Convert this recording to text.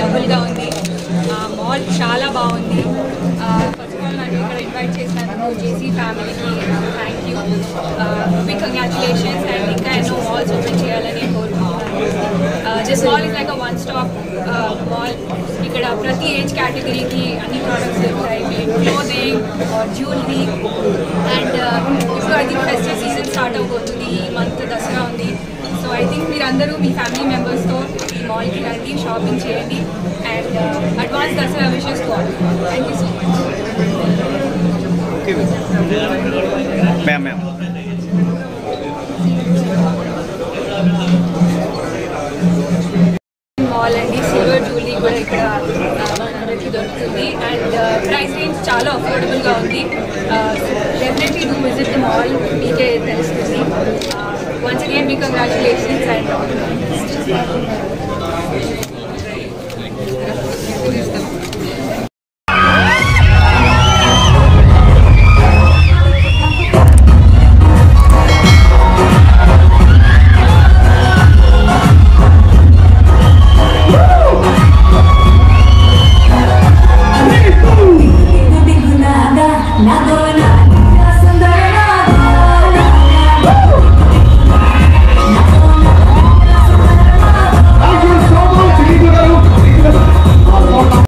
డబుల్గా ఉంది మాల్ చాలా బాగుంది ఫస్ట్ ఆఫ్ ఆల్ నన్ను ఇక్కడ ఇన్వైట్ చేసినందుకు జేసీ ఫ్యామిలీకి thank you big congratulation this mall is like a one stop mall ikkada ప్రతి ఏజ్ కేటగిరీకి అన్ని ప్రాడక్ట్స్ దొరుకుతాయి clothing and jewels and you know if I think festival season start అవు거든요 month 10వంది so I think మీరందరూ మీ family Members తో ఈ mall కి రండి షాపింగ్ చేయండి and advance ససవిస్ for thank you so much okay bye bye price range चाल affordable definitely visit the mall one again congratulation and going on.